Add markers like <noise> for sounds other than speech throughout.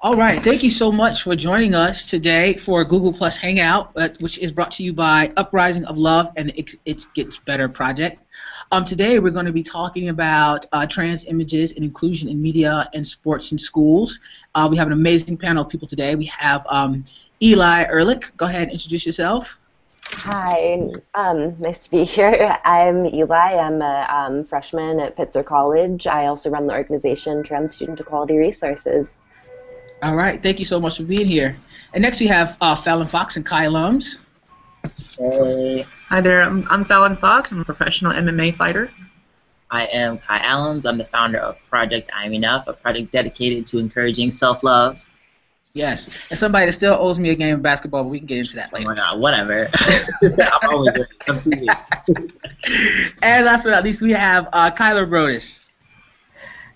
All right, thank you so much for joining us today for Google Plus Hangout, uh, which is brought to you by Uprising of Love and It, it Gets Better project. Um, today we're going to be talking about uh, trans images and inclusion in media and sports and schools. Uh, we have an amazing panel of people today. We have um, Eli Erlick. Go ahead and introduce yourself. Hi, um, nice to be here. <laughs> I'm Eli. I'm a um, freshman at Pitzer College. I also run the organization Trans Student Equality Resources. All right, thank you so much for being here. And next we have uh, Fallon Fox and Kai Allums. Hey. Hi there, I'm, I'm Fallon Fox. I'm a professional MMA fighter. I am Kai Allums. I'm the founder of Project I'm Enough, a project dedicated to encouraging self-love. Yes, and somebody that still owes me a game of basketball, but we can get into that later. Oh my god, whatever. <laughs> <laughs> I'm always ready. Come see me. <laughs> and last but not least, we have uh, Kylar Broadus.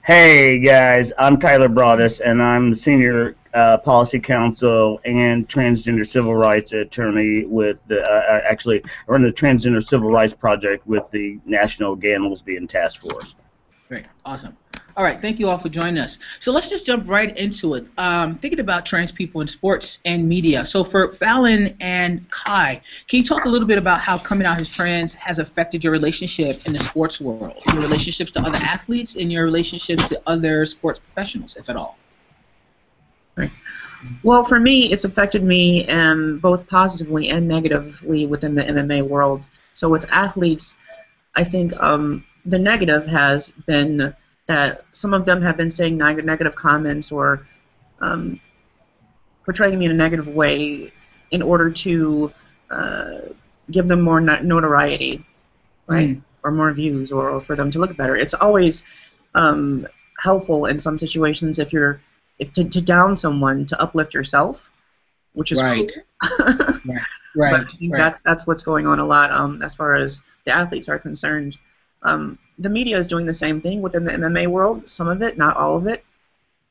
Hey guys, I'm Kylar Broadus, and I'm the senior uh, policy counsel and transgender civil rights attorney with the. Uh, actually, I run the transgender civil rights project with the National Gay and Lesbian Task Force. Great, awesome. All right, thank you all for joining us. So let's just jump right into it. Um, thinking about trans people in sports and media. So for Fallon and Kai, can you talk a little bit about how coming out as trans has affected your relationship in the sports world, your relationships to other athletes, and your relationships to other sports professionals, if at all? Right. Well, for me, it's affected me um, both positively and negatively within the MMA world. So with athletes, I think um, the negative has been that some of them have been saying neg- negative comments or um, portraying me in a negative way in order to uh, give them more notoriety, right, mm. or more views, or, or, for them to look better. It's always um, helpful in some situations if you're if to, to down someone to uplift yourself, which is right. Cool. right. Right. <laughs> But I think right. that's that's what's going on a lot um, as far as the athletes are concerned. Um, the media is doing the same thing within the MMA world. Some of it, not all of it.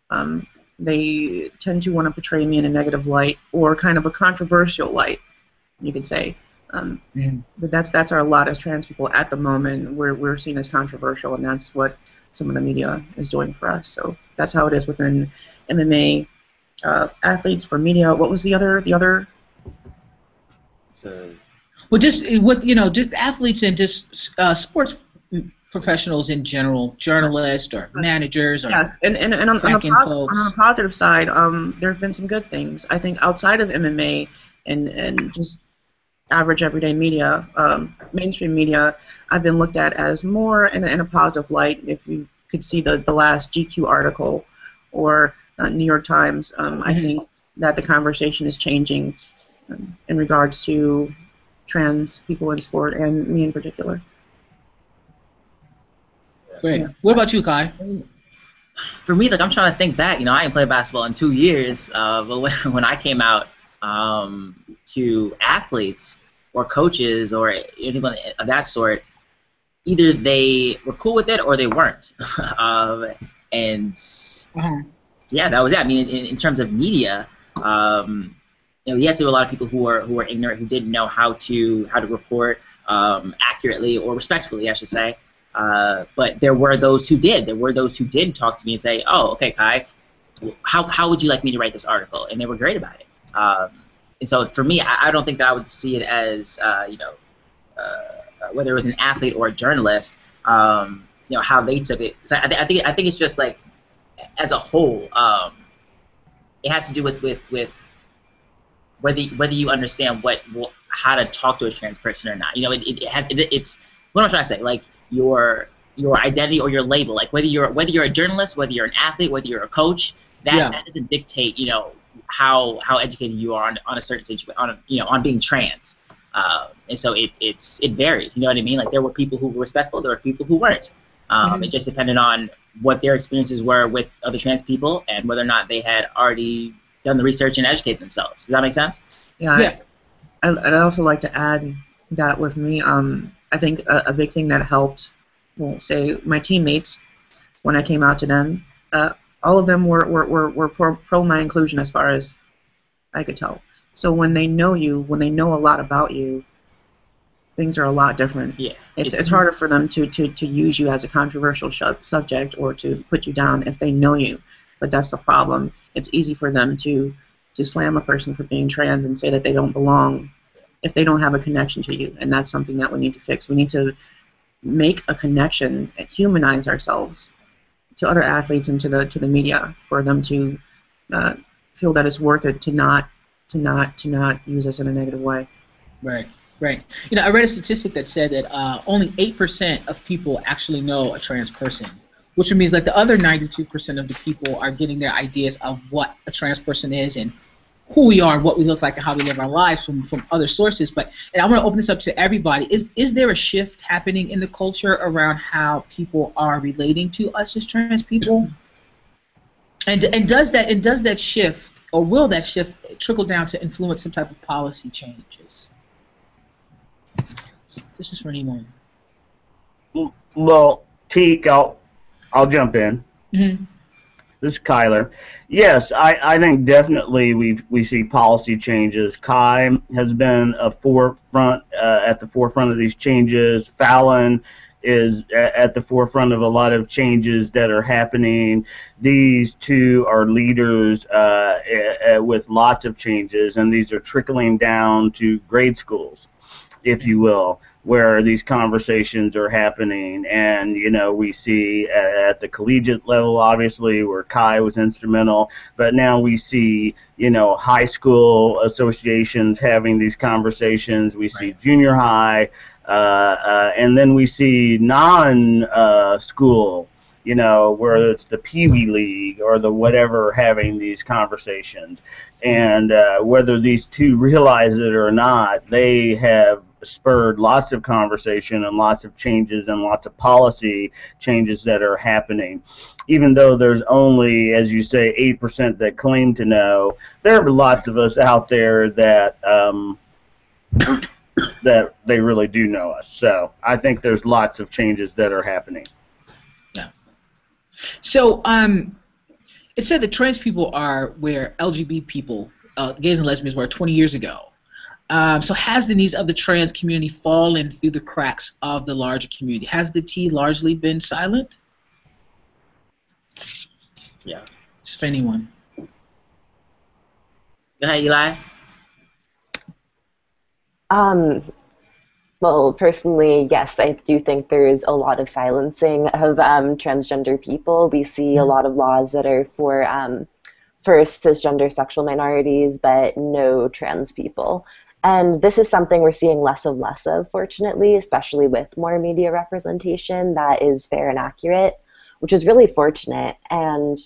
Um, they tend to want to portray me in a negative light or kind of a controversial light, you could say. Um, mm. But that's that's our lot as trans people at the moment. We're we're seen as controversial, and that's what some of the media is doing for us. So that's how it is within MMA uh, athletes for media. What was the other the other? So, well, just with you know, just athletes and just uh, sports professionals in general, journalists or managers or yes, and and, and on, on, the pos- on the positive side, um, there have been some good things. I think outside of MMA and and just average everyday media, um, mainstream media, I've been looked at as more in a, in a positive light. If you could see the the last GQ article or uh, New York Times, um, I mm-hmm. think that the conversation is changing um, in regards to trans people in sport and me in particular. Great. Yeah. What about you, Kai? For me, like I'm trying to think back. You know, I ain't played basketball in two years. Uh, <laughs> but when, when I came out um, to athletes or coaches or anyone of that sort, either they were cool with it or they weren't. <laughs> um, and uh-huh. yeah, that was it. I mean, in, in terms of media, um, you know, yes, there were a lot of people who were who were ignorant, who didn't know how to how to report um, accurately or respectfully, I should say. Uh, but there were those who did. There were those who did talk to me and say, "Oh, okay, Kai, how, how would you like me to write this article?" And they were great about it. Um, and so for me, I, I, don't think that I would see it as uh, you know uh, whether it was an athlete or a journalist, um, you know how they took it. So I, th- I, think I think it's just like as a whole, um, it has to do with with with whether whether you understand what, what how to talk to a trans person or not. You know, it, it, it, it it's what am I trying to say? Like your your identity or your label, like whether you're whether you're a journalist, whether you're an athlete, whether you're a coach, that, yeah. that doesn't dictate, you know, how how educated you are on, on a certain situation, on a, you know, on being trans. Uh, and so it it's it varied. You know what I mean? Like there were people who were respectful, there were people who weren't. Um, mm-hmm. It just depended on what their experiences were with other trans people and whether or not they had already done the research and educated themselves. Does that make sense? Yeah. yeah. I, I'd also like to add that with me, um, I think a, a, big thing that helped, well, say my teammates, when I came out to them, uh, all of them were, were, were, were pro, pro my inclusion as far as I could tell. So when they know you, when they know a lot about you, things are a lot different. Yeah. It's, it's harder for them to, to, to use you as a controversial sh- subject or to put you down if they know you. But that's the problem. It's easy for them to, to slam a person for being trans and say that they don't belong if they don't have a connection to you. And that's something that we need to fix. We need to make a connection and humanize ourselves to other athletes and to the to the media for them to uh, feel that it's worth it to not to not to not use us in a negative way. Right, right. You know, I read a statistic that said that uh, only eight percent of people actually know a trans person, which means like the other ninety-two percent of the people are getting their ideas of what a trans person is and who we are and what we look like and how we live our lives from, from other sources. But and I want to open this up to everybody. Is is there a shift happening in the culture around how people are relating to us as trans people? <clears throat> And and does that and does that shift or will that shift trickle down to influence some type of policy changes? This is for anyone. Well, Tiq, I'll I'll jump in. Mm-hmm. This is Kylar. Yes, I, I think definitely we we see policy changes. Kai has been a forefront uh, at the forefront of these changes. Fallon is at the forefront of a lot of changes that are happening. These two are leaders uh, with lots of changes, and these are trickling down to grade schools, if you will where these conversations are happening. And, you know, we see at the collegiate level, obviously, where Kai was instrumental, but now we see, you know, high school associations having these conversations. We see right. junior high, uh, uh, and then we see non uh, school. You know, whether it's the Pee Wee League or the whatever, having these conversations, and uh, whether these two realize it or not, they have spurred lots of conversation and lots of changes and lots of policy changes that are happening. Even though there's only, as you say, 8% that claim to know, there are lots of us out there that um, <coughs> that they really do know us. So I think there's lots of changes that are happening. Yeah. So um, it said that trans people are where LGBT people, uh, gays and lesbians were 20 years ago. Um, so has the needs of the trans community fallen through the cracks of the larger community? Has the T largely been silent? Yeah. It's for anyone. Go ahead, Eli. Um, well, personally, yes, I do think there is a lot of silencing of um, transgender people. We see a mm-hmm. lot of laws that are for um, first cisgender sexual minorities, but no trans people. And this is something we're seeing less and less of, fortunately, especially with more media representation that is fair and accurate, which is really fortunate. And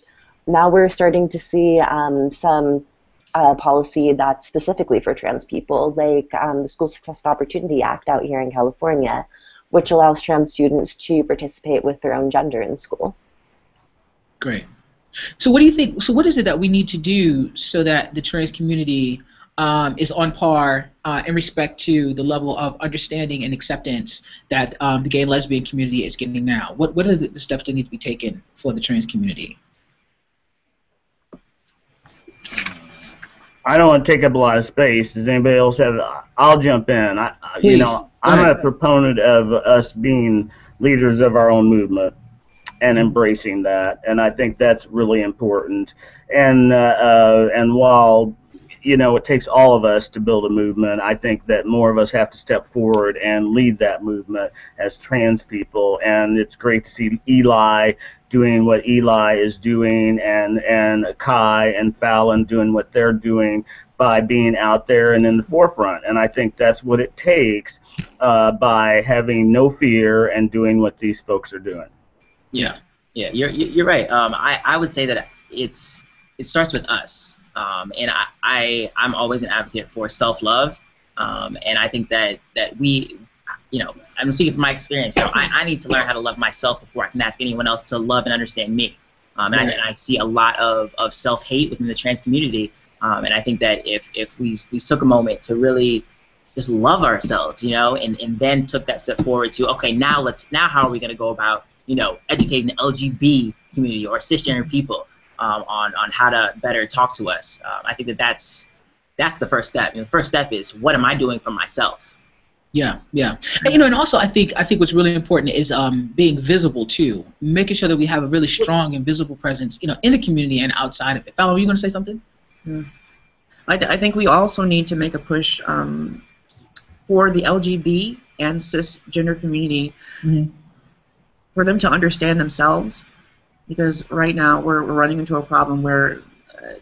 now we're starting to see um, some uh, policy that's specifically for trans people, like um, the School Success and Opportunity Act out here in California, which allows trans students to participate with their own gender in school. Great. So, what do you think? So, what is it that we need to do so that the trans community um, is on par uh, in respect to the level of understanding and acceptance that um, the gay and lesbian community is getting now? What what are the steps that need to be taken for the trans community? I don't want to take up a lot of space. Does anybody else have? I'll jump in. I, Please, you know, I'm a proponent of us being leaders of our own movement and embracing that, and I think that's really important. And uh, uh, and while you know, it takes all of us to build a movement. I think that more of us have to step forward and lead that movement as trans people. And it's great to see Eli doing what Eli is doing, and and Kai and Fallon doing what they're doing by being out there and in the forefront. And I think that's what it takes uh, by having no fear and doing what these folks are doing. Yeah, yeah, you're you're right. Um, I I would say that it's it starts with us um, and I, I, I'm always an advocate for self-love. Um, and I think that, that we, you know, I'm speaking from my experience. You know, I, I need to learn how to love myself before I can ask anyone else to love and understand me. Um, and, I, and I see a lot of, of self-hate within the trans community. Um, and I think that if, if we, we took a moment to really just love ourselves, you know, and, and then took that step forward to, okay, now let's, now how are we going to go about, you know, educating the LGBT community or cisgender people? um, on on how to better talk to us. Um, I think that that's that's the first step. And the first step is what am I doing for myself? Yeah, yeah, and you know, and also I think I think what's really important is um, being visible too, making sure that we have a really strong and visible presence, you know, in the community and outside of it. Fallon, were you going to say something? Yeah. I, th- I think we also need to make a push um, for the LGB and cisgender community Mhm. for them to understand themselves, because right now we're, we're running into a problem where uh,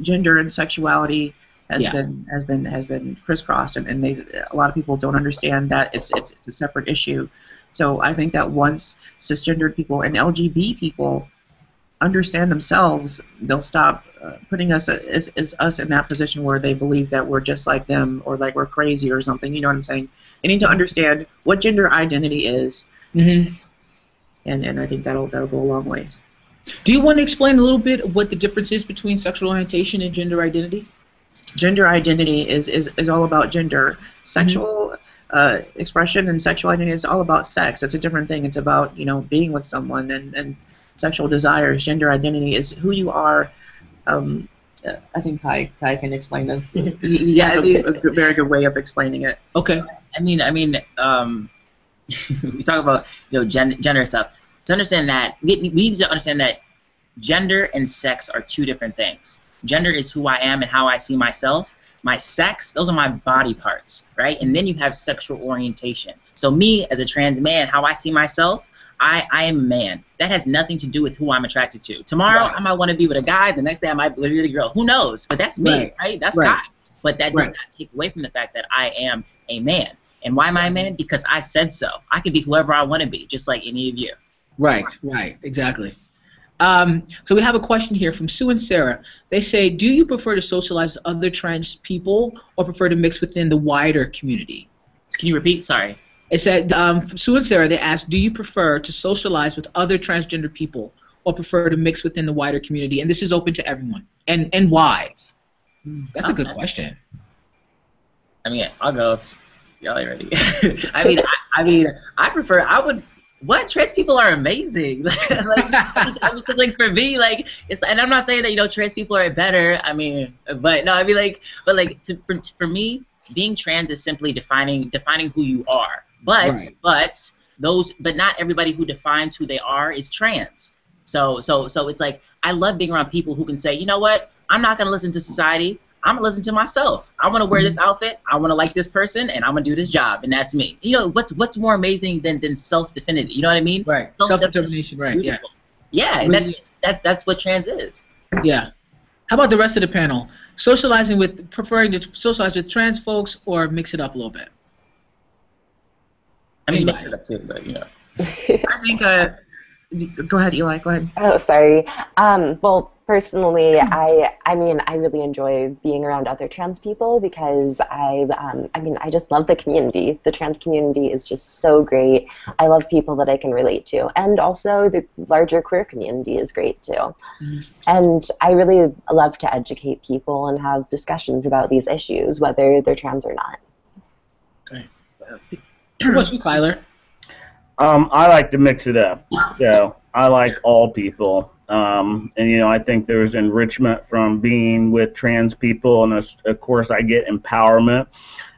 gender and sexuality has Yeah. been has been has been crisscrossed, and, and they, a lot of people don't understand that it's, it's it's a separate issue. So I think that once cisgendered people and LGB people understand themselves, they'll stop uh, putting us as, as us in that position where they believe that we're just like them or like we're crazy or something. You know what I'm saying? They need to understand what gender identity is, Mm-hmm. and, and I think that'll that'll go a long ways. Do you want to explain a little bit of what the difference is between sexual orientation and gender identity? Gender identity is, is, is all about gender. Sexual uh, expression and sexual identity is all about sex. It's a different thing. It's about you know being with someone and, and sexual desires. Gender identity is who you are. Um, I think Kai, Kai can explain this. <laughs> Yeah, a, mean- a good- very good way of explaining it. Okay. I mean, I mean, um, <laughs> we talk about you know gen- gender stuff. To understand that, we, we need to understand that gender and sex are two different things. Gender is who I am and how I see myself. My sex, those are my body parts, right? And then you have sexual orientation. So me as a trans man, how I see myself, I, I am a man. That has nothing to do with who I'm attracted to. Tomorrow Right. I might want to be with a guy. The next day I might be with a girl. Who knows? But that's me, Right. right? That's Right. God. But that does not take away from the fact that I am a man. And why am I a man? Because I said so. I can be whoever I want to be, just like any of you. Right, right, exactly. Um, so we have a question here from Sue and Sarah. They say, do you prefer to socialize with other trans people or prefer to mix within the wider community? Can you repeat? Sorry. It said, um, Sue and Sarah, they asked, do you prefer to socialize with other transgender people or prefer to mix within the wider community? And this is open to everyone. And and why? That's a good question. I mean, I'll go if y'all ain't ready. <laughs> I <laughs> mean, I, I mean, I prefer. I would. What trans people are amazing. <laughs> like, because like for me, like it's, and I'm not saying that you know trans people are better. I mean, but no, I mean like, but like to, for for me, being trans is simply defining defining who you are. But Right. but those, but not everybody who defines who they are is trans. So so so it's like I love being around people who can say, you know what, I'm not gonna listen to society. I'm gonna listen to myself. I want to wear this outfit. I want to like this person, and I'm gonna do this job, and that's me. You know what's what's more amazing than than self-definitive? You know what I mean? Right. Self-determination, right, yeah. Beautiful. Yeah, and that's that that's what trans is. Yeah. How about the rest of the panel? Socializing with, preferring to socialize with trans folks or mix it up a little bit? I mean, Eli. mix it up too, but you know. <laughs> I think. Uh, go ahead, Eli. Go ahead. Oh, sorry. Um, well, personally, I I mean, I really enjoy being around other trans people because I um, I mean, I just love the community. The trans community is just so great. I love people that I can relate to, and also the larger queer community is great too. Mhm. And I really love to educate people and have discussions about these issues, whether they're trans or not. How about you, Kylar? Um, I like to mix it up. So I like all people. Um, and you know, I think there's enrichment from being with trans people, and of- course, I get empowerment,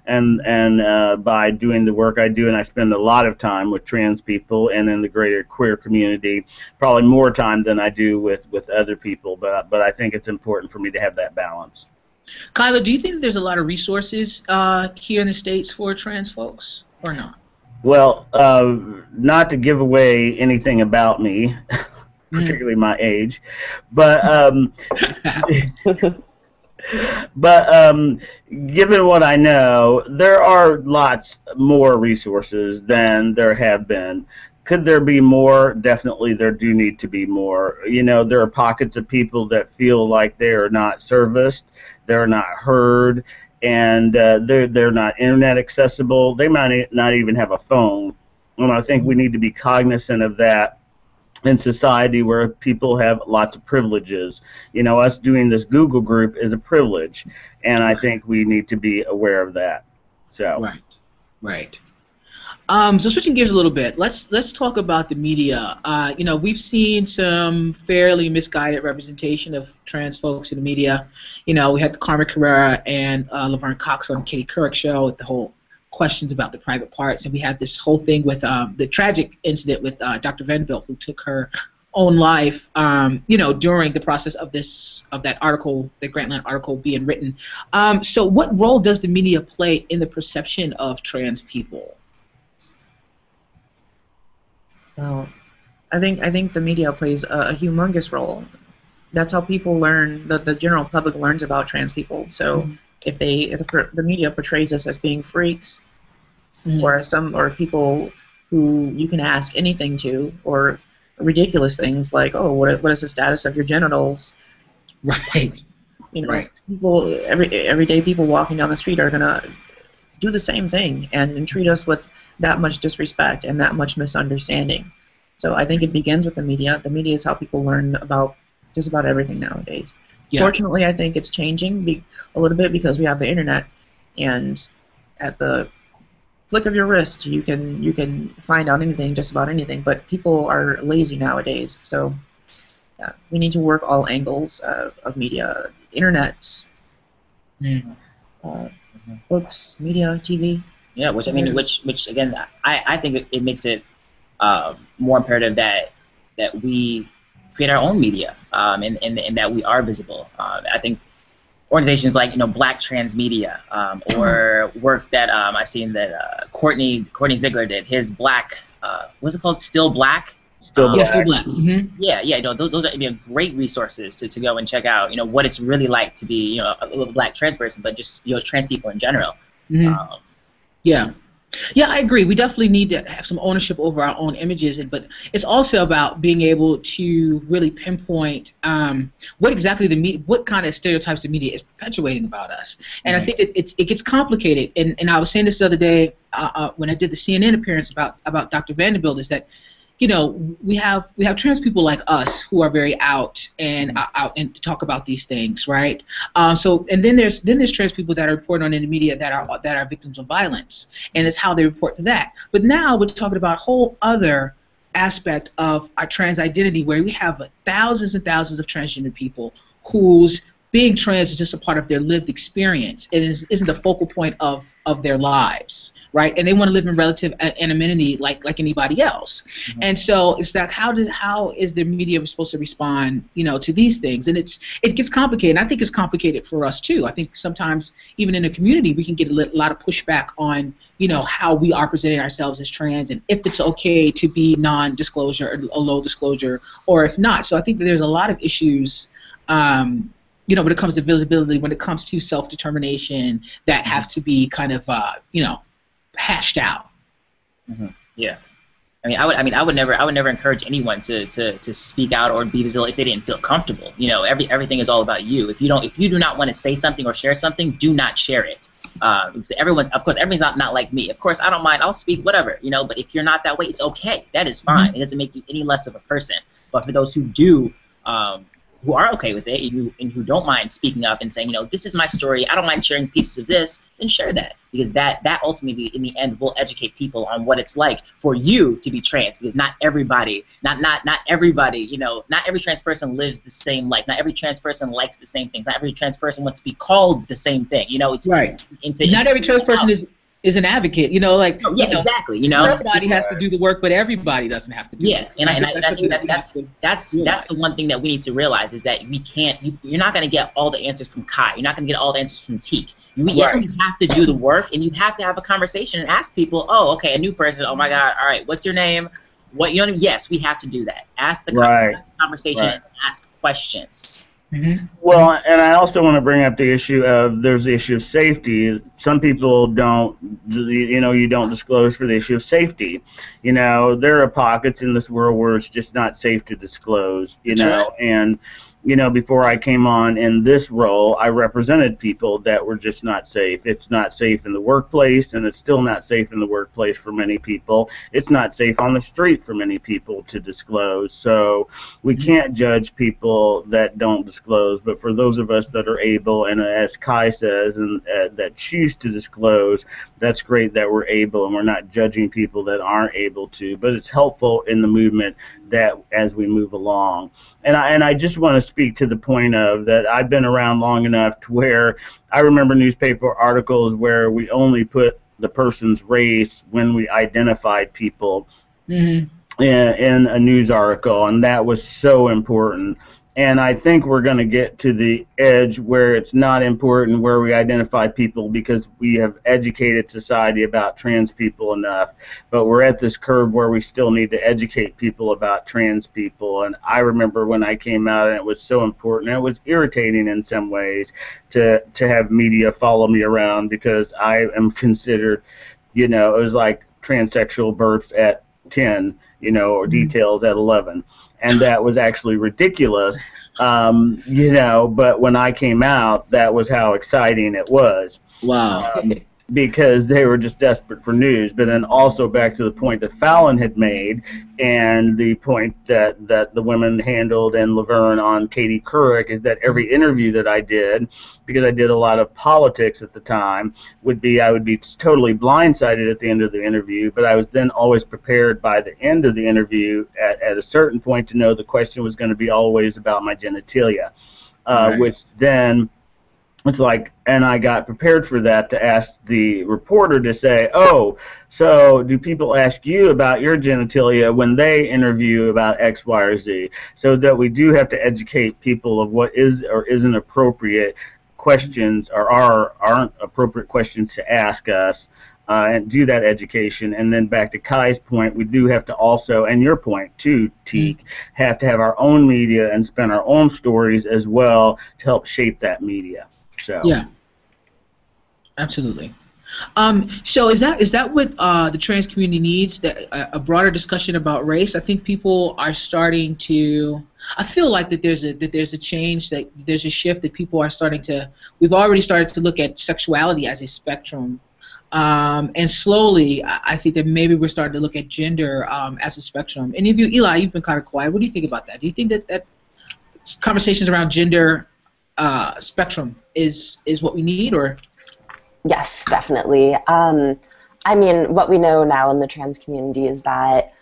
and and uh, by doing the work I do, and I spend a lot of time with trans people and in the greater queer community, probably more time than I do with with other people. But but I think it's important for me to have that balance. Kylar, do you think there's a lot of resources uh, here in the States for trans folks or not? Well, uh, not to give away anything about me, <laughs> particularly my age, but um, <laughs> but um, given what I know, there are lots more resources than there have been. Could there be more? Definitely, there do need to be more. You know, there are pockets of people that feel like they are not serviced, they're not heard, and uh, they're they're not internet accessible. They might not even have a phone. And I think we need to be cognizant of that in society where people have lots of privileges. You know, us doing this Google group is a privilege, and I think we need to be aware of that. So. Right, right. Um, so switching gears a little bit, let's let's talk about the media. Uh, you know, we've seen some fairly misguided representation of trans folks in the media. You know, we had Carmen Carrera and uh, Laverne Cox on Katie Couric show with the whole questions about the private parts. And we had this whole thing with um, the tragic incident with uh, Dr. Vanderbilt, who took her own life, um, you know, during the process of this of that article, the Grantland article being written. Um, so, what role does the media play in the perception of trans people? Well, I think I think the media plays a, a humongous role. That's how people learn. The the general public learns about trans people. So. Mm-hmm if they if the media portrays us as being freaks mm-hmm. or some or people who you can ask anything to or ridiculous things like oh what what is the status of your genitals? Right. <laughs> You know right. people every everyday people walking down the street are gonna do the same thing and, and treat us with that much disrespect and that much misunderstanding. So i think it begins with the media. The media is how people learn about just about everything nowadays yeah. Fortunately, I think it's changing be- a little bit because we have the internet, and at the flick of your wrist, you can you can find out anything, just about anything. But people are lazy nowadays, so yeah, we need to work all angles uh, of media, internet, mm. uh, mm-hmm. books, media, TV. Yeah, which I mean, which which again, I I think it, it makes it uh, more imperative that that we create our own media um, and, and, and that we are visible. Uh, I think organizations like you know Black Trans Media um, or work that um, I've seen that uh, Kortney Kortney Ziegler did. His Black, uh, what's it called? Still Black. Still um, black. Yeah, still black. Mm-hmm. Yeah, yeah. You know, those, those are you know, great resources to, to go and check out. You know what it's really like to be you know a, a black trans person, but just you know trans people in general. Mm-hmm. Um, yeah. Yeah, I agree. We definitely need to have some ownership over our own images, but it's also about being able to really pinpoint um, what exactly the media, what kind of stereotypes the media is perpetuating about us. And mm-hmm. I think that it, it gets complicated. And, and I was saying this the other day uh, uh, when I did the CNN appearance about about Dr. Vanderbilt is that you know, we have we have trans people like us who are very out and uh, out and talk about these things, right? Um, so and then there's then there's trans people that are reporting on in the media that are that are victims of violence, and it's how they report to that. But now we're talking about a whole other aspect of our trans identity where we have thousands and thousands of transgender people whose being trans is just a part of their lived experience. It is, isn't the focal point of, of their lives, right? And they want to live in relative anonymity like like anybody else. Mm-hmm. And so it's like how does how is the media supposed to respond, you know, to these things? And it's it gets complicated. And I think it's complicated for us too. I think sometimes even in a community we can get a lot of pushback on you know how we are presenting ourselves as trans and if it's okay to be non-disclosure or a low disclosure or if not. So I think that there's a lot of issues. Um, you know, when it comes to visibility, when it comes to self-determination, that have to be kind of, uh, you know, hashed out. Mm-hmm. Yeah. I mean, I would. I mean, I would never. I would never encourage anyone to, to, to speak out or be visible if they didn't feel comfortable. You know, every everything is all about you. If you don't, if you do not want to say something or share something, do not share it. Uh, everyone, of course, everyone's not, not like me. Of course, I don't mind. I'll speak whatever, you know. But if you're not that way, it's okay. That is fine. Mm-hmm. It doesn't make you any less of a person. But for those who do, um, who are okay with it and who, and who don't mind speaking up and saying, you know, this is my story. I don't mind sharing pieces of this. Then share that because that that ultimately in the end will educate people on what it's like for you to be trans because not everybody, not not not everybody, you know, not every trans person lives the same life. Not every trans person likes the same things. Not every trans person wants to be called the same thing. You know, it's right. Into, not every trans person is is an advocate. You know, like oh, yeah, you know, exactly. You know, everybody has to do the work, but everybody doesn't have to do. Yeah, it. and I, and I, and I think that that's that's that's the one thing that we need to realize is that we can't. You, are not going to get all the answers from Kai. You're not going to get all the answers from Tiq. You right. yes, you have to do the work, and you have to have a conversation and ask people. Oh, okay, a new person. Oh my God. All right, what's your name? What you know? Yes, we have to do that. Ask the right. conversation right. and ask questions. Mm-hmm. Well, and I also want to bring up the issue of there's the issue of safety. Some people don't, you know, you don't disclose for the issue of safety. You know, there are pockets in this world where it's just not safe to disclose. You That's know, right. and you know, before I came on in this role, I represented people that were just not safe. It's not safe in the workplace, and it's still not safe in the workplace for many people. It's not safe on the street for many people to disclose. So we mm-hmm. can't judge people that don't disclose. But for those of us that are able, and as Kai says, and uh, that choose to disclose, that's great that we're able, and we're not judging people that aren't able to. But it's helpful in the movement that as we move along. And I and I just want to speak to the point of that I've been around long enough to where I remember newspaper articles where we only put the person's race when we identified people Mm-hmm. in, in a news article, and that was so important. And I think we're going to get to the edge where it's not important where we identify people because we have educated society about trans people enough. But we're at this curve where we still need to educate people about trans people. And I remember when I came out, and it was so important. It was irritating in some ways to to have media follow me around because I am considered, you know, it was like transsexual births at 10, you know, or mm-hmm. details at 11 and that was actually ridiculous. Um, you know, but when I came out, that was how exciting it was. Wow. Um, because they were just desperate for news. But then also back to the point that Fallon had made, and the point that that the women handled and Laverne on Katie Couric is that every interview that I did, because I did a lot of politics at the time, would be I would be totally blindsided at the end of the interview, but I was then always prepared by the end of the interview at, at a certain point to know the question was going to be always about my genitalia, uh, Right. which then it's like, and I got prepared for that to ask the reporter to say, oh, so do people ask you about your genitalia when they interview about X, Y, or Z? So that we do have to educate people of what is or isn't appropriate questions or are aren't appropriate questions to ask us. Uh, and do that education, and then back to Kai's point, we do have to also, and your point too, Tiq, have to have our own media and spin our own stories as well to help shape that media. So Yeah. Absolutely. Um, so is that is that what uh, the trans community needs? That a, a broader discussion about race. I think people are starting to. I feel like that there's a that there's a change that there's a shift that people are starting to. We've already started to look at sexuality as a spectrum, um, and slowly I, I think that maybe we're starting to look at gender um, as a spectrum. And if you, Eli, you've been kind of quiet. What do you think about that? Do you think that that conversations around gender uh, spectrum is is what we need, or Yes, definitely. Um, I mean, what we know now in the trans community is that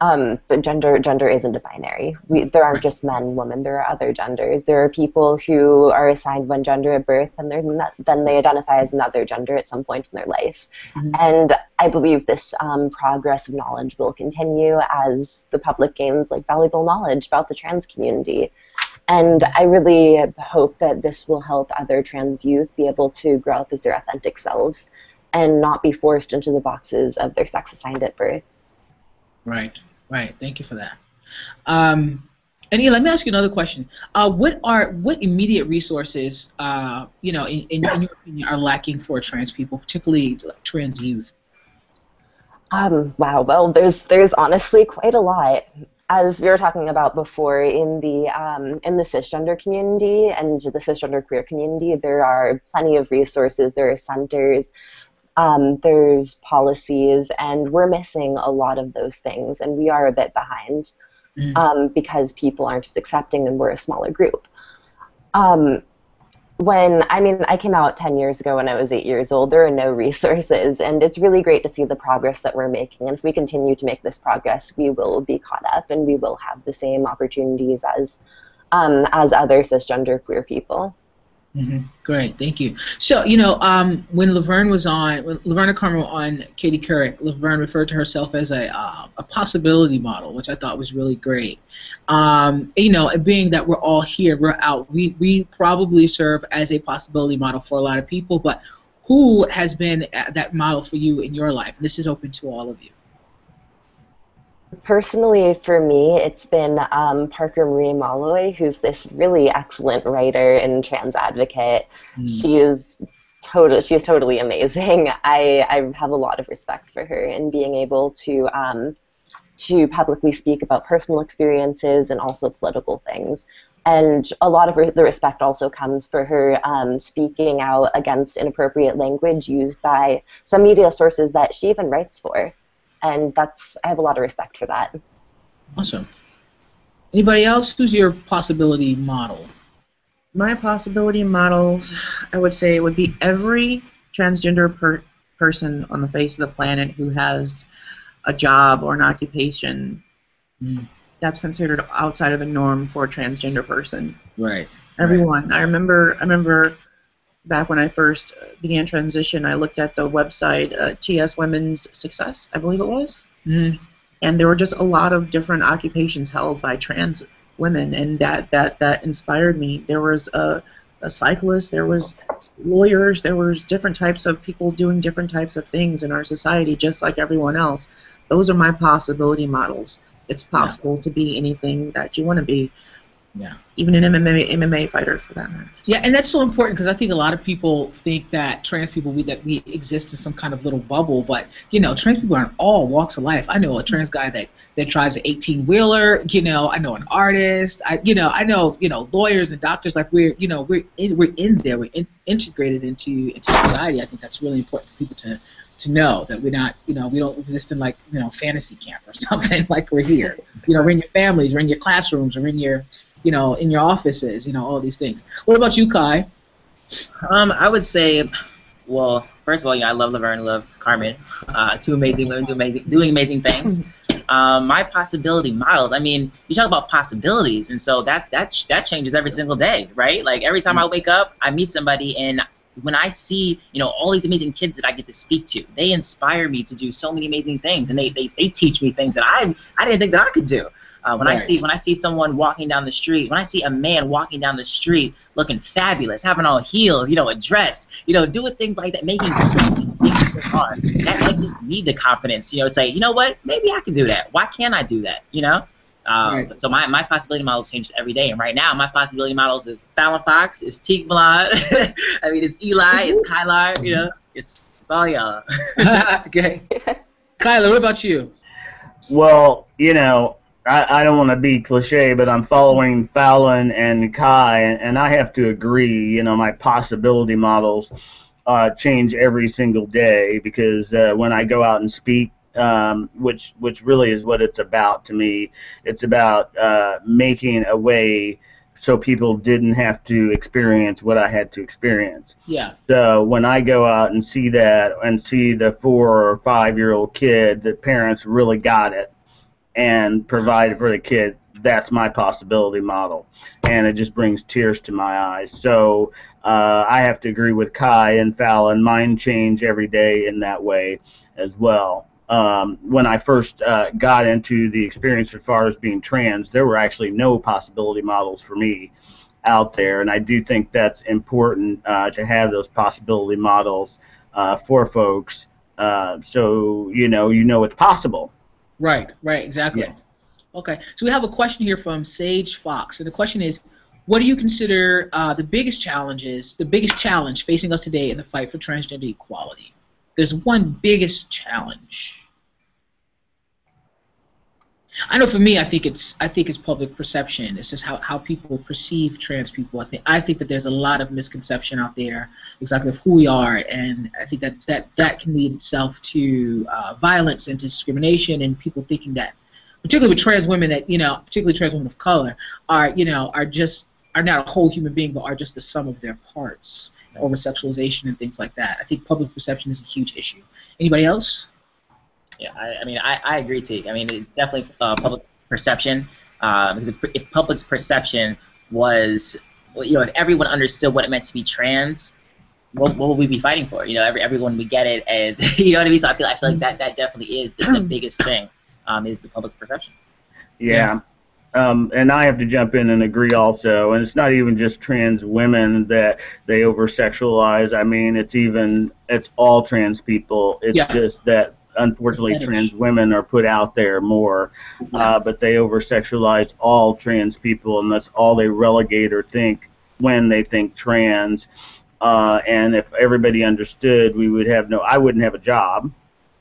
um, but gender gender isn't a binary. We, there aren't just men, women. There are other genders. There are people who are assigned one gender at birth, and they're not, then they identify as another gender at some point in their life. Mhm. And I believe this um, progress of knowledge will continue as the public gains like valuable knowledge about the trans community. And I really hope that this will help other trans youth be able to grow up as their authentic selves and not be forced into the boxes of their sex assigned at birth. Right, right. Thank you for that. Um, and Eli, let me ask you another question. Uh, what are what immediate resources, uh, you know, in, in, in your opinion, are lacking for trans people, particularly like, trans youth? Um, wow. Well, there's there's honestly quite a lot. As we were talking about before, in the um, in the cisgender community and the cisgender queer community, there are plenty of resources. There are centers. Um, there's policies, and we're missing a lot of those things, and we are a bit behind Mhm. um, because people aren't as accepting, and we're a smaller group. Um, when I mean, I came out 10 years ago when I was eight years old. There are no <laughs> resources, and it's really great to see the progress that we're making. And if we continue to make this progress, we will be caught up, and we will have the same opportunities as um, as other cisgender queer people. Hmm Great, thank you. So, you know, um, when Laverne was on, when Laverne Carmel on Katie Couric, Laverne referred to herself as a, uh, a possibility model, which I thought was really great. Um, you know, being that we're all here, we're out, we, we probably serve as a possibility model for a lot of people, but who has been uh, that model for you in your life? This is open to all of you. Personally, for me, it's been um, Parker Marie Molloy, who's this really excellent writer and trans advocate. Mm. She is total. She is totally amazing. <laughs> I, I have a lot of respect for her and being able to um, to publicly speak about personal experiences and also political things. And a lot of re- the respect also comes for her um, speaking out against inappropriate language used by some media sources that she even writes for. And that's I have a lot of respect for that. Awesome. Anybody else? Who's your possibility model? My possibility models, I would say, would be every transgender per- person on the face of the planet who has a job or an occupation Mm. that's considered outside of the norm for a transgender person. Right. Everyone. I remember. I remember back when I first began transition, I looked at the website uh, TS Women's Success, I believe it was, Mhm. and there were just a lot of different occupations held by trans women, and that that that inspired me. There was a, a cyclist, there was lawyers, there was different types of people doing different types of things in our society, just like everyone else. Those are my possibility models. It's possible to be anything that you want to be. Yeah. Even an MMA MMA fighter, for that matter. Yeah, and that's so important because I think a lot of people think that trans people we that we exist in some kind of little bubble, but you know, trans people are in all walks of life. I know a trans guy that that drives an 18 wheeler. You know, I know an artist. I you know I know you know lawyers and doctors. Like we're you know we're in, we're in there. We're in, integrated into into society. I think that's really important for people to to know that we're not you know we don't exist in like you know fantasy camp or <laughs> something. like we're here. You know, we're in your families, we're in your classrooms, we're in your you know, in your offices, you know, all these things. What about you, Kai? Um, I would say, well, first of all, you know, I love Laverne, love Carmen, uh, two amazing women, do amazing, doing amazing things. <laughs> Um, my possibility models. I mean, you talk about possibilities, and so that that that changes every single day, right? Like every time I wake up, I meet somebody, and when I see, you know, all these amazing kids that I get to speak to, they inspire me to do so many amazing things, and they they, they teach me things that I I didn't think that I could do. Uh, when I see when I see someone walking down the street, when I see a man walking down the street looking fabulous, having all heels, you know, a dress, you know, doing things like that, making that, that gives me the confidence, you know, to say, you know what, maybe I could do that. Why can't I do that? You know. Um, Right. So my, my possibility models change every day, and right now my possibility models is Fallon Fox, is Tiq Milan, <laughs> I mean it's Eli, it's Kylar, you know, it's, it's all y'all. <laughs> <laughs> okay. Kylar, what about you? Well, you know, I, I don't want to be cliche, but I'm following Fallon and Kai, and, and I have to agree. You know, my possibility models uh, change every single day because uh, when I go out and speak, um, which which really is what it's about to me, it's about uh, making a way so people didn't have to experience what I had to experience. Yeah. So when I go out and see that and see the four or five year old kid, the parents really got it and provided for the kid, that's my possibility model. And it just brings tears to my eyes. So uh, I have to agree with Kai and Fallon. Mind change every day in that way as well. Um, when I first uh, got into the experience as far as being trans, there were actually no possibility models for me out there, and I do think that's important uh, to have those possibility models uh, for folks, uh, so you know you know it's possible. Right, right, exactly. Yeah. Okay, so we have a question here from Sage Fox, and the question is, what do you consider uh, the biggest challenges, the biggest challenge facing us today in the fight for transgender equality? There's one biggest challenge. I know for me, I think it's I think it's public perception. It's just how, how people perceive trans people. I think I think that there's a lot of misconception out there exactly of who we are, and I think that that, that can lead itself to uh, violence and discrimination, and people thinking that, particularly with trans women, that you know, particularly trans women of color, are you know are just are not a whole human being, but are just the sum of their parts. Over sexualization and things like that. I think public perception is a huge issue. Anybody else? Yeah, I, I mean, I, I agree, Tiq. I mean, it's definitely uh, public perception uh, because if, if public's perception was, you know, if everyone understood what it meant to be trans, what, what would we be fighting for? You know, every, everyone would get it, and <laughs> you know what I mean. So I feel I feel like that that definitely is the, the <clears throat> biggest thing um, is the public perception. Yeah. Um, and I have to jump in and agree also. And it's not even just trans women that they over sexualize. I mean, it's even it's all trans people. It's Yeah. just that unfortunately trans women are put out there more, uh, but they over sexualize all trans people, and that's all they relegate or think when they think trans. Uh, and if everybody understood, we would have no. I wouldn't have a job.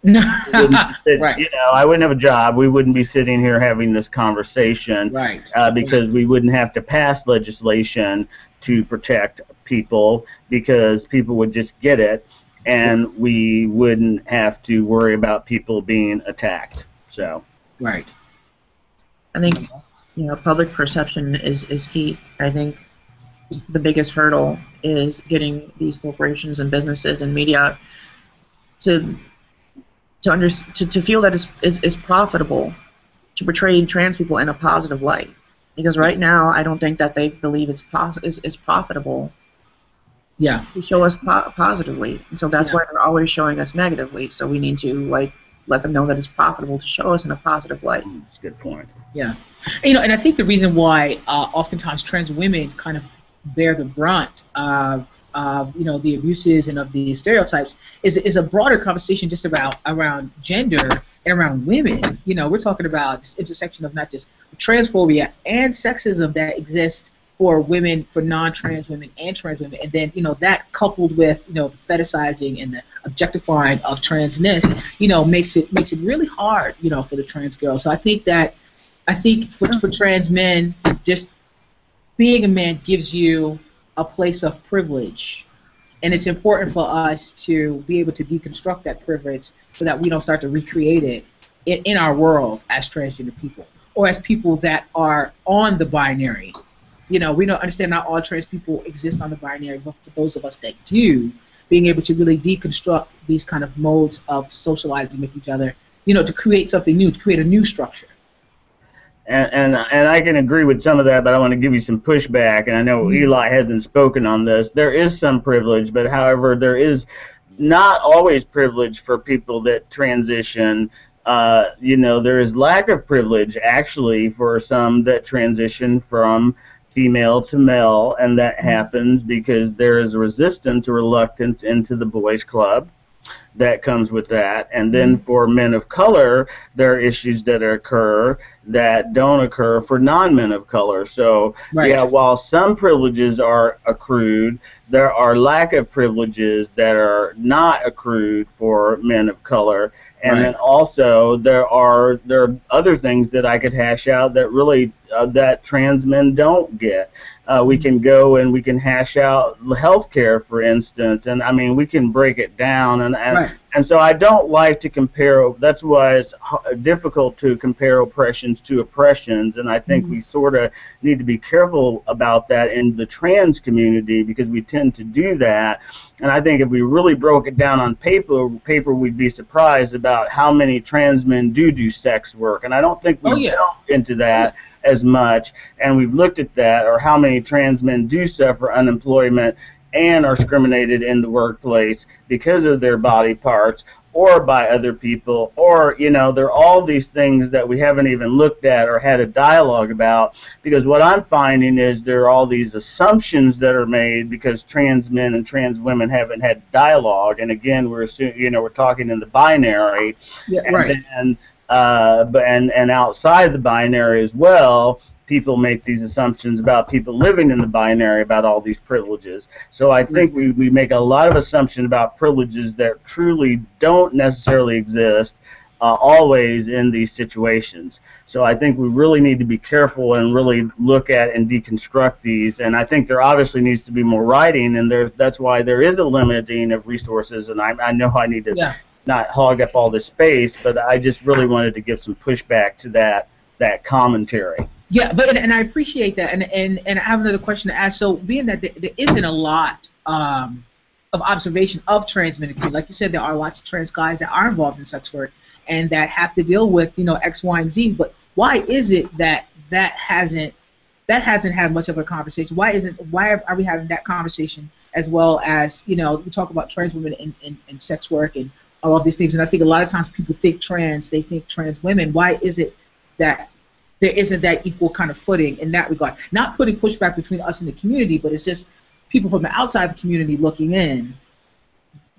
We sit- right, You know, I wouldn't have a job. We wouldn't be sitting here having this conversation right. uh, because we wouldn't have to pass legislation to protect people because people would just get it and we wouldn't have to worry about people being attacked. So, Right. I think you know public perception is, is key. I think the biggest hurdle is getting these corporations and businesses and media to to under, to, to feel that it's, it's, it's profitable to portray trans people in a positive light. Because right now, I don't think that they believe it's pos- is, is profitable Yeah. to show us po- positively. And so that's Yeah. why they're always showing us negatively. So we need to like let them know that it's profitable to show us in a positive light. That's a good point. Yeah, you know, and I think the reason why uh, oftentimes trans women kind of bear the brunt of, you know the abuses and of the stereotypes is is a broader conversation just about around gender and around women. You know, we're talking about this intersection of not just transphobia and sexism that exists for women, for non-trans women and trans women, and then you know that coupled with you know the fetishizing and the objectifying of transness, you know, makes it makes it really hard, you know, for the trans girl. So I think that I think for, for trans men, just being a man gives you a place of privilege. And it's important for us to be able to deconstruct that privilege so that we don't start to recreate it in, in our world as transgender people or as people that are on the binary. You know, we don't understand not all trans people exist on the binary, but for those of us that do, being able to really deconstruct these kind of modes of socializing with each other, you know, to create something new, to create a new structure. And, and and I can agree with some of that, but I want to give you some pushback. And I know Eli hasn't spoken on this. There is some privilege, but however, there is not always privilege for people that transition. Uh, you know, there is lack of privilege actually for some that transition from female to male, and that happens because there is resistance or reluctance into the boys' club that comes with that. And then for men of color, there are issues that occur that don't occur for non-men of color. So Right. yeah, while some privileges are accrued, there are lack of privileges that are not accrued for men of color. And Right. then also there are there are other things that I could hash out that really uh, that trans men don't get. Uh, we can go and we can hash out health care, for instance, and I mean we can break it down and and, Right. and so I don't like to compare. That's why it's difficult to compare oppressions to oppressions, and I think we sort of need to be careful about that in the trans community because we tend to do that. And I think if we really broke it down on paper, paper we'd be surprised about how many trans men do do sex work. And I don't think we've Oh, yeah. into that as much. And we've looked at that, or how many trans men do suffer unemployment and are discriminated in the workplace because of their body parts or by other people or you know there are all these things that we haven't even looked at or had a dialogue about because what i'm finding is there are all these assumptions that are made because trans men and trans women haven't had dialogue and again we're assuming you know we're talking in the binary Yeah, and right. then uh, but and and outside the binary as well, people make these assumptions about people living in the binary about all these privileges. So I think we, we make a lot of assumptions about privileges that truly don't necessarily exist uh, always in these situations. So I think we really need to be careful and really look at and deconstruct these. And I think there obviously needs to be more writing, and there that's why there is a limiting of resources. And I, I know I need to Yeah. Not hog up all the space, but I just really wanted to give some pushback to that that commentary. Yeah, but and, and I appreciate that, and, and and I have another question to ask. So, being that there, there isn't a lot um, of observation of trans men, like you said, there are lots of trans guys that are involved in sex work and that have to deal with you know X, Y, and Z. But why is it that that hasn't that hasn't had much of a conversation? Why isn't why are, we having that conversation as well as you know we talk about trans women in, in, in sex work and all of these things? And I think a lot of times people think trans, they think trans women. Why is it that there isn't that equal kind of footing in that regard. Not putting pushback between us and the community, but it's just people from the outside of the community looking in.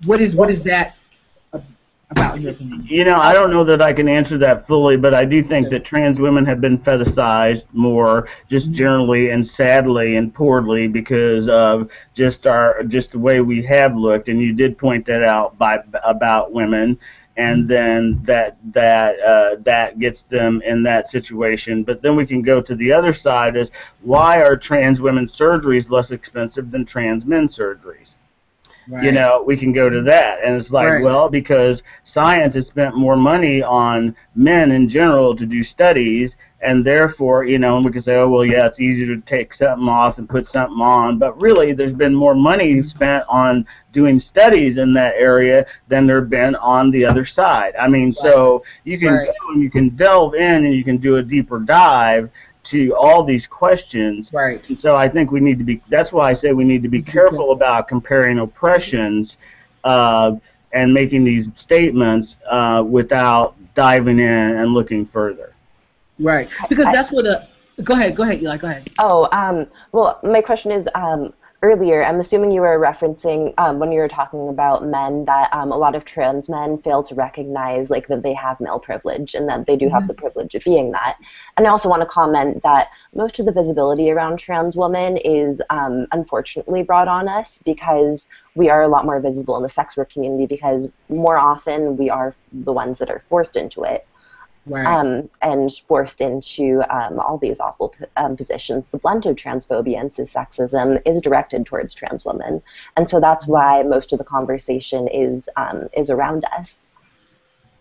What is what is that about your opinion? You know, I don't know that I can answer that fully, but I do think that trans women have been fetishized more, just generally and sadly and poorly because of just our just the way we have looked. And you did point that out by about women, and then that that uh, that gets them in that situation. But then we can go to the other side: is why are trans women surgeries less expensive than trans men surgeries? You know, we can go to that. And it's like, Right. well, because science has spent more money on men in general to do studies, and therefore, you know, and we can say, oh, well, yeah, it's easier to take something off and put something on. But really, there's been more money spent on doing studies in that area than there have been on the other side. I mean, so you can Right. go and you can delve in and you can do a deeper dive to all these questions. Right. And so I think we need to be. That's why I say we need to be careful about comparing oppressions uh, and making these statements uh, without diving in and looking further. Right. Because that's what a. Go ahead. Go ahead, Eli. Go ahead. Oh, um, well, my question is um, earlier, I'm assuming you were referencing um, when you were talking about men that um, a lot of trans men fail to recognize like that they have male privilege and that they do have the privilege of being that. And I also want to comment that most of the visibility around trans women is um, unfortunately brought on us because we are a lot more visible in the sex work community because more often we are the ones that are forced into it Right. um, and forced into um, all these awful um, positions. The blunt of transphobia and cissexism is directed towards trans women, and so that's why most of the conversation is um, is around us.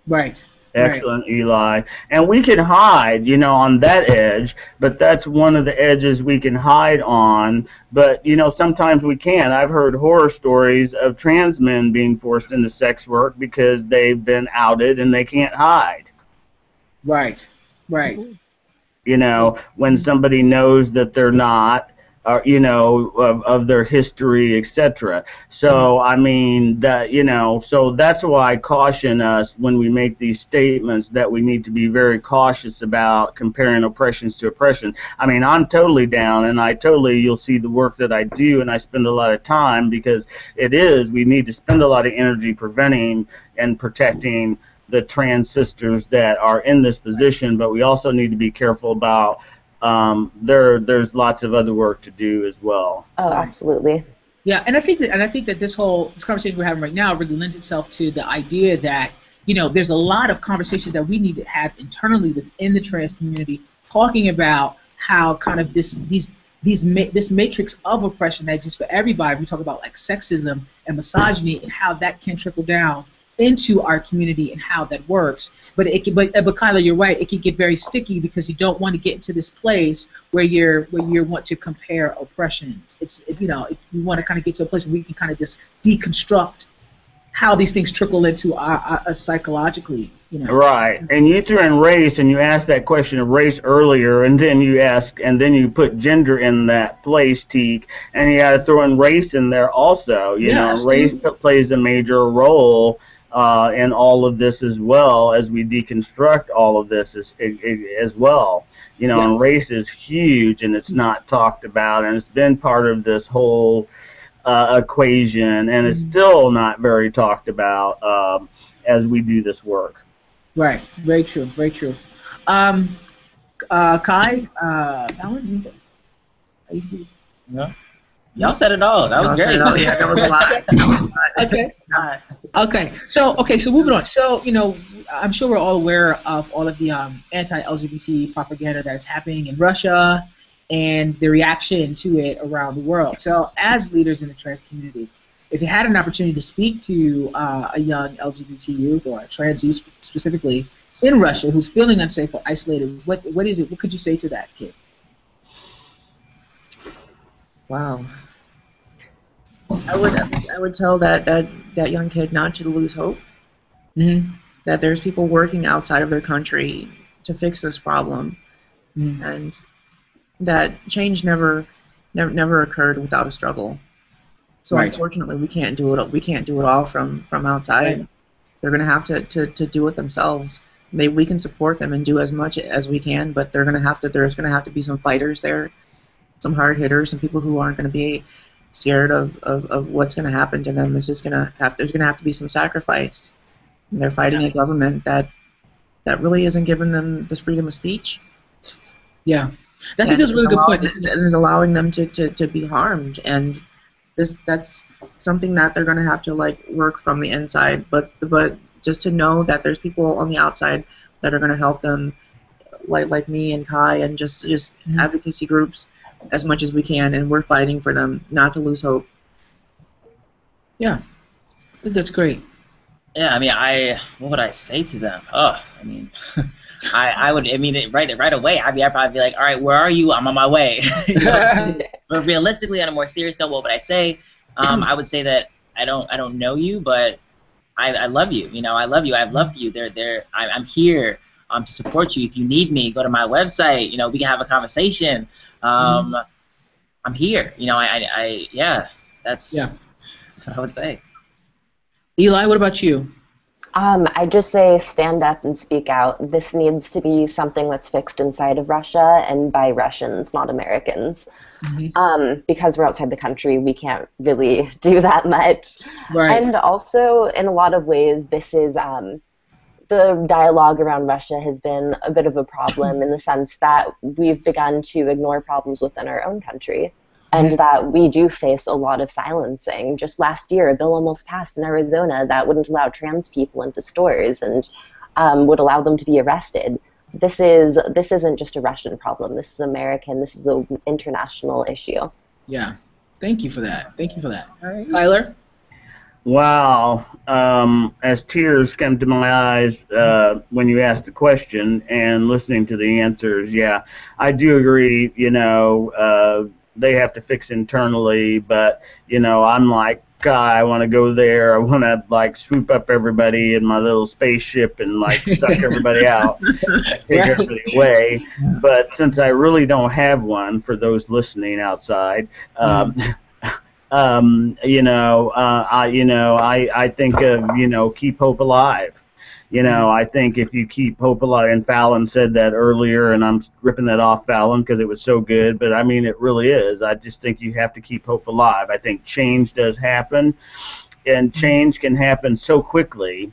right. Right. Excellent, Eli. And we can hide, you know, on that edge, but that's one of the edges we can hide on. But, you know, sometimes we can. I've heard horror stories of trans men being forced into sex work because they've been outed and they can't hide. Right. Right. You know, when somebody knows that they're not, or you know, of, of their history, etc. So I mean that you know, so that's why I caution us when we make these statements that we need to be very cautious about comparing oppressions to oppression. I mean, I'm totally down, and I totally you'll see the work that I do, and I spend a lot of time because it is we need to spend a lot of energy preventing and protecting the trans sisters that are in this position, but we also need to be careful about um, there. There's lots of other work to do as well. Oh, absolutely. Yeah, and I think that and I think that this whole this conversation we're having right now really lends itself to the idea that you know there's a lot of conversations that we need to have internally within the trans community talking about how kind of this these these ma- this matrix of oppression that exists for everybody. We talk about like sexism and misogyny and how that can trickle down into our community and how that works. But it can, but but Kylar, you're right. It can get very sticky because you don't want to get into this place where you're where you want to compare oppressions. It's you know you want to kind of get to a place where we can kind of just deconstruct how these things trickle into our, us psychologically. You know. Right, and you threw in race, and you asked that question of race earlier, and then you ask, and then you put gender in that place, Tiq, and you got to throw in race in there also. You Yeah, know, absolutely. race plays a major role uh, in all of this as well as we deconstruct all of this as as well. You know, and race is huge, and it's not talked about, and it's been part of this whole uh, equation, and it's still not very talked about um, as we do this work. Right. Very true. Very true. Um, uh, Kye, uh, Alan, you- are you- No. Y'all said it all. That was No, great. sorry, no, yeah, that was a lot. That was a lot. okay. Okay, so okay, so moving on. So you know, I'm sure we're all aware of all of the um, anti-LGBT propaganda that is happening in Russia and the reaction to it around the world. So, as leaders in the trans community, if you had an opportunity to speak to uh, a young LGBT youth or a trans youth specifically in Russia who's feeling unsafe or isolated, what what is it? What could you say to that kid? Wow. I would I would tell that, that, that young kid not to lose hope. Mm-hmm. That there's people working outside of their country to fix this problem, Mm-hmm. and that change never never, never occurred without a struggle. So Right. unfortunately, we can't do it. We can't do it all from from outside. Right. They're going to have to, to, to do it themselves. They we can support them and do as much as we can, but they're going to have to. There's going to have to be some fighters there, some hard hitters, some people who aren't going to be scared of, of, of what's going to happen to them. It's just going to have. There's going to have to be some sacrifice. And they're fighting a government that that really isn't giving them this freedom of speech. Yeah, I think that's a really good point. And is allowing them to, to, to be harmed. And this that's something that they're going to have to like work from the inside. But but just to know that there's people on the outside that are going to help them, like like me and Kye, and just just Mhm. advocacy groups as much as we can, and we're fighting for them not to lose hope. Yeah, I think that's great. Yeah, I mean, I what would I say to them? Oh, I mean, <laughs> I I would I mean it, right right away. I'd be I'd probably be like, all right, where are you? I'm on my way. <laughs> You know? <laughs> but realistically, on a more serious note, what would I say? Um, I would say that I don't I don't know you, but I, I love you. You know, I love you. I have love for you. They're they're I, I'm here. Um, to support you. If you need me, go to my website. You know, we can have a conversation. Um, Mm-hmm. I'm here. You know, I, I, I yeah, that's, Yeah. that's what I would say. Eli, what about you? Um, I just say stand up and speak out. This needs to be something that's fixed inside of Russia and by Russians, not Americans. Mhm. Um, because we're outside the country, we can't really <laughs> do that much. Right. And also, in a lot of ways, this is um, the dialogue around Russia has been a bit of a problem in the sense that we've begun to ignore problems within our own country. And that we do face a lot of silencing. Just last year, a bill almost passed in Arizona that wouldn't allow trans people into stores and um, would allow them to be arrested. This is this isn't just a Russian problem. This is American. This is an international issue. yeah. Thank you for that. Thank you for that. All right. Kylar? Wow. Um, as tears come to my eyes uh, when you ask the question and listening to the answers, yeah, I do agree. You know, uh, they have to fix internally, but you know, I'm like, God, I want to go there. I want to like swoop up everybody in my little spaceship and like suck everybody out, take Right. everybody away. But since I really don't have one, for those listening outside, um, um, you know, uh, I, you know, I, I think of, you know, keep hope alive. You know, I think if you keep hope alive, and Fallon said that earlier, and I'm ripping that off Fallon because it was so good, but I mean, it really is. I just think you have to keep hope alive. I think change does happen, and change can happen so quickly.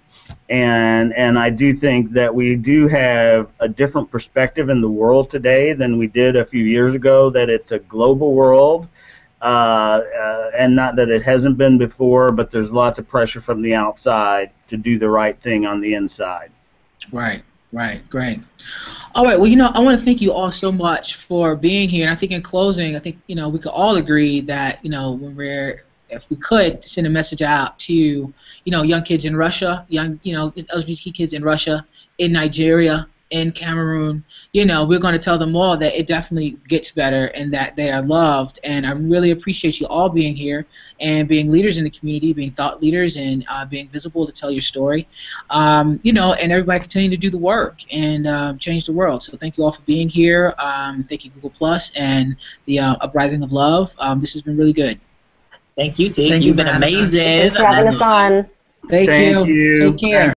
And and I do think that we do have a different perspective in the world today than we did a few years ago. That it's a global world, Uh, uh, and not that it hasn't been before, but there's lots of pressure from the outside to do the right thing on the inside. Right, right, great. All right, well, you know, I want to thank you all so much for being here. And I think in closing, I think, you know, we could all agree that, you know, when we're, if we could send a message out to, you know, young kids in Russia, young, you know, LGBT kids in Russia, in Nigeria, in Cameroon, you know, we're going to tell them all that it definitely gets better and that they are loved. And I really appreciate you all being here and being leaders in the community, being thought leaders, and uh, being visible to tell your story. Um, you know, and everybody continue to do the work and uh, change the world. So thank you all for being here. Um, thank you, Google Plus and the uh, Uprising of Love. Um, this has been really good. Thank you, T. Thank you You've been for amazing. Thanks for having us on. Thank, Thank you. you. Take care.